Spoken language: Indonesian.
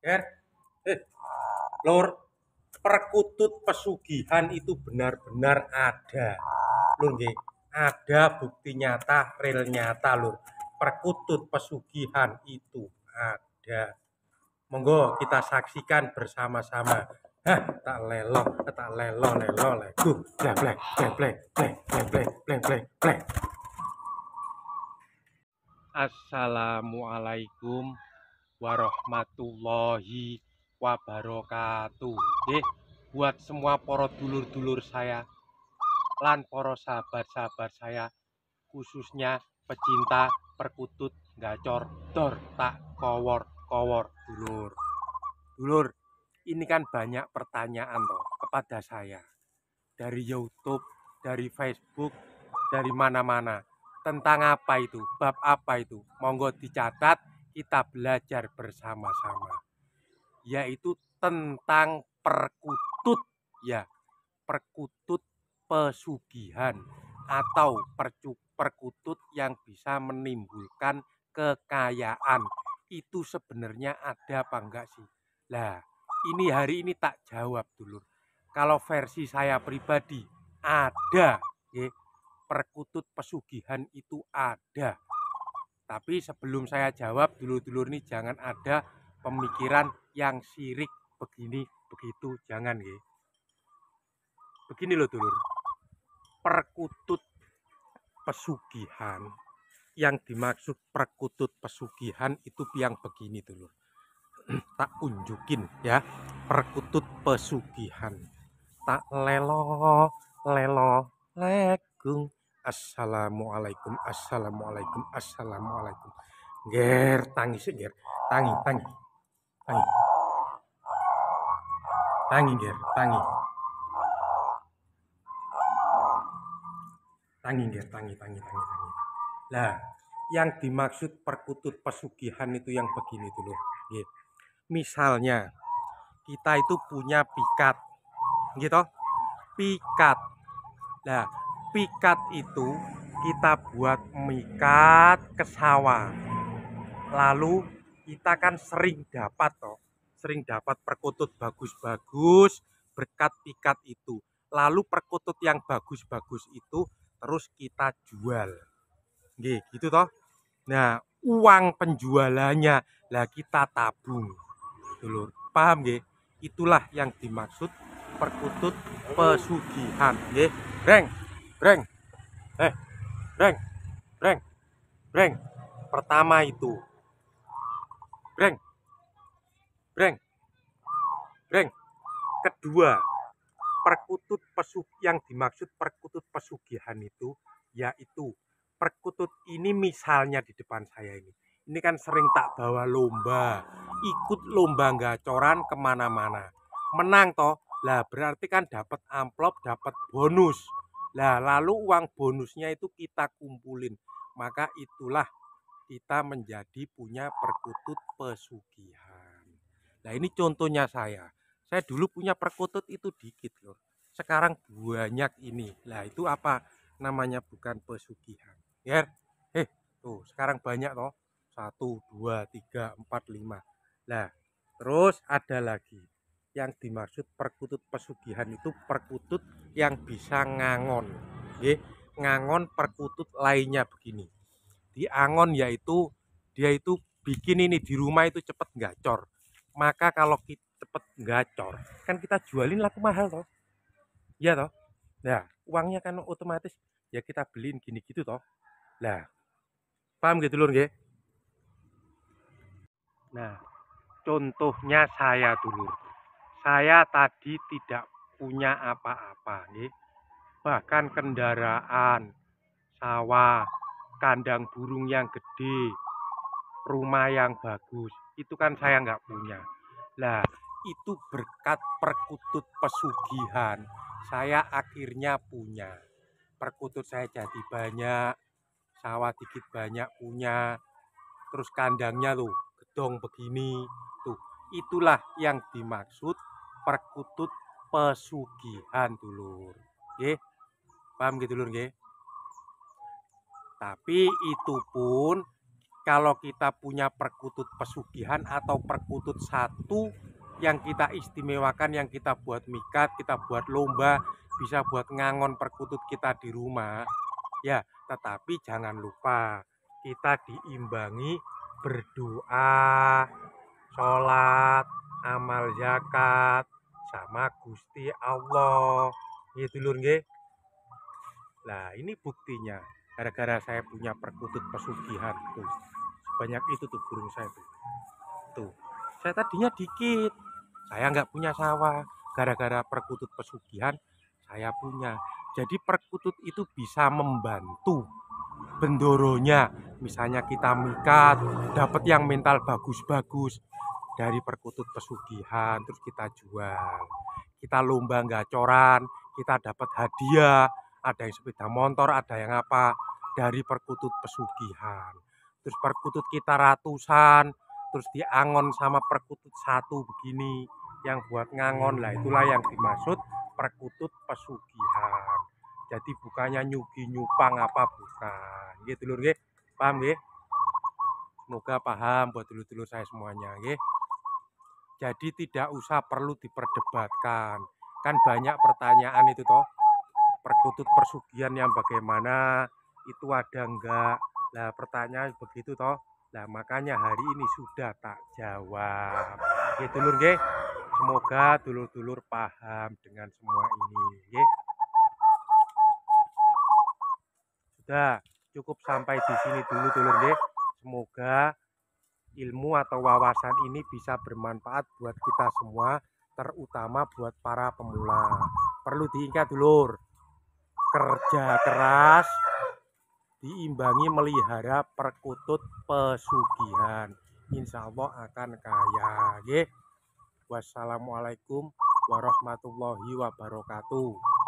Ger, eh, lor, perkutut pesugihan itu benar-benar ada. Lur nggih, ada bukti nyata, real nyata lur. Perkutut pesugihan itu ada. Monggo kita saksikan bersama-sama. Hah, tak lelo, tak lelo, lelo, lego, blek, blek, blek, blek, blek, blek, blek, blek, blek. Assalamualaikum warahmatullahi wabarakatuh. Nggih, buat semua para dulur-dulur saya lan para sahabat-sahabat saya khususnya pecinta perkutut gacor dor tak kowor kowor dulur. Dulur, ini kan banyak pertanyaan toh kepada saya dari YouTube, dari Facebook, dari mana-mana tentang apa itu, bab apa itu. Monggo dicatat, kita belajar bersama-sama. Yaitu tentang perkutut ya, perkutut pesugihan atau percu perkutut yang bisa menimbulkan kekayaan. Itu sebenarnya ada apa enggak sih? Lah, ini hari ini tak jawab dulu. Kalau versi saya pribadi ada, ya perkutut pesugihan itu ada. Tapi sebelum saya jawab, dulu-dulu ini jangan ada pemikiran yang sirik begini begitu, jangan ya. Begini loh dulur, perkutut pesugihan yang dimaksud perkutut pesugihan itu yang begini dulur. tak unjukin ya, perkutut pesugihan. Tak lelo, lelo, legung, Assalamualaikum, assalamualaikum, assalamualaikum. Ger, tangi sih ger, tangi, tangi, tangi, tangi ger, tangi, tangi ger, tangi, tangi, tangi, tangi. Lah, yang dimaksud perkutut pesugihan itu yang begini dulu. Gitu. Misalnya, kita itu punya pikat, gitu, pikat. Nah, pikat itu kita buat mikat ke sawah. Lalu kita kan sering dapat toh, sering dapat perkutut bagus-bagus berkat pikat itu. Lalu perkutut yang bagus-bagus itu terus kita jual. Nggih, gitu toh. Nah, uang penjualannya lah kita tabung. Dulur, paham nggih? Itulah yang dimaksud perkutut pesugihan, nggih. Reng, breng. Eh breng. Breng. Breng. Pertama itu. Breng. Breng. Breng. Kedua perkutut pesug yang dimaksud perkutut pesugihan itu yaitu perkutut ini misalnya di depan saya ini. Ini kan sering tak bawa lomba. Ikut lomba gacoran ke mana-mana. Menang toh? Lah berarti kan dapat amplop dapat bonus Nah, lalu uang bonusnya itu kita kumpulin. Maka itulah kita menjadi punya perkutut pesugihan. Nah, ini contohnya saya. Saya dulu punya perkutut itu dikit loh. Sekarang banyak ini. Nah, itu apa namanya bukan pesugihan. Ya, eh, tuh sekarang banyak loh. Satu, dua, tiga, empat, lima. Nah, terus ada lagi yang dimaksud perkutut pesugihan itu perkutut yang bisa ngangon. Oke, ngangon perkutut lainnya begini. Di angon yaitu dia itu bikin ini di rumah itu cepet gacor. Maka kalau kita cepet gacor kan kita jualin laku mahal toh. Ya toh. Nah uangnya kan otomatis ya kita beliin gini gitu toh. Lah paham gitu lur nggih? Nah contohnya saya dulu saya tadi tidak punya apa-apa nih. Bahkan kendaraan, sawah, kandang burung yang gede, rumah yang bagus, itu kan saya nggak punya. Lah, itu berkat perkutut pesugihan, saya akhirnya punya. Perkutut saya jadi banyak, sawah dikit banyak punya, terus kandangnya tuh gedong begini, tuh itulah yang dimaksud perkutut pesugihan dulur. Nggih. Paham gitu dulur nggih? Tapi itu pun kalau kita punya perkutut pesugihan atau perkutut satu yang kita istimewakan yang kita buat mikat kita buat lomba bisa buat ngangon perkutut kita di rumah ya tetapi jangan lupa kita diimbangi berdoa sholat amal zakat sama Gusti Allah. Gitu lur nggih. Nah ini buktinya. Gara-gara saya punya perkutut pesugihan tuh. Sebanyak itu tuh burung saya tuh. Tuh. Saya tadinya dikit. Saya nggak punya sawah. Gara-gara perkutut pesugihan saya punya. Jadi perkutut itu bisa membantu bendoronya. Misalnya kita mikat dapat yang mental bagus-bagus dari perkutut pesugihan terus kita jual. Kita lomba gacoran kita dapat hadiah ada yang sepeda motor ada yang apa dari perkutut pesugihan. Terus perkutut kita ratusan terus diangon sama perkutut satu begini yang buat ngangon. Lah itulah yang dimaksud perkutut pesugihan. Jadi bukannya nyugi nyupang apa bukan. Gitu lur nggih. Paham nggih? Semoga paham buat dulu-dulu saya semuanya nggih jadi tidak usah perlu diperdebatkan. Kan banyak pertanyaan itu toh perkutut persugihan yang bagaimana itu ada enggak lah pertanyaan begitu toh. Lah makanya hari ini sudah tak jawab. Gitu dulur nggih. Semoga dulur-dulur paham dengan semua ini nggih. Sudah cukup sampai di sini dulu dulur nggih. Semoga ilmu atau wawasan ini bisa bermanfaat buat kita semua terutama buat para pemula. Perlu diingat dulur kerja keras diimbangi melihara perkutut pesugihan. Insya Allah akan kaya. Ye. wassalamualaikum warahmatullahi wabarakatuh